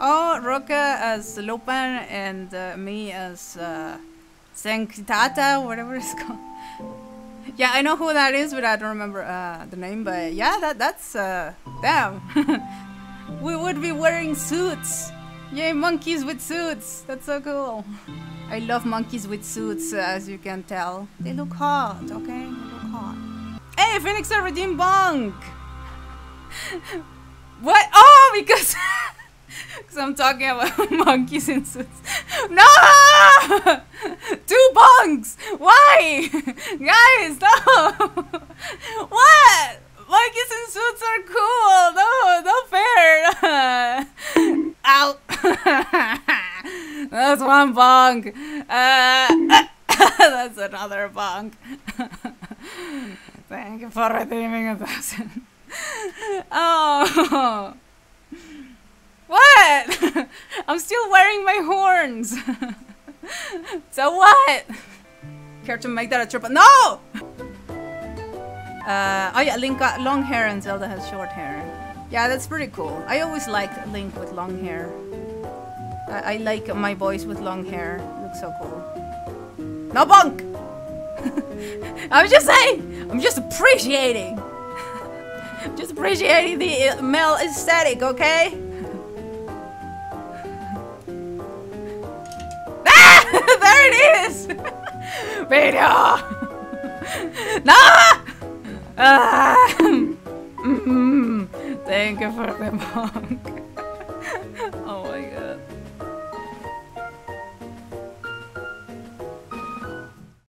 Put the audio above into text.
Oh, Roka as Lupin and uh, me as uh, Senkitata, whatever it's called. Yeah, I know who that is, but I don't remember uh, the name. But yeah, that that's uh, damn. we would be wearing suits. Yay, monkeys with suits. That's so cool. I love monkeys with suits, uh, as you can tell. They look hot, okay? They look hot. Hey, Phoenix are redeemed bonk! what? Oh, because... Because I'm talking about monkeys in suits. No! Two bonks! Why? Guys, no! what? Monkeys in suits are cool! No, no fair! Ow! That's one bonk! Uh, that's another bonk. Thank you for redeeming a thousand. Oh! What? I'm still wearing my horns. so what? Care to make that a triple? No! Uh, oh yeah, Link got long hair and Zelda has short hair. Yeah, that's pretty cool. I always liked Link with long hair. I, I like my boys with long hair. Looks so cool. No bonk! I'm just saying! I'm just appreciating! just appreciating the male aesthetic, okay? Video! no! Mm -hmm. Thank you for the monk.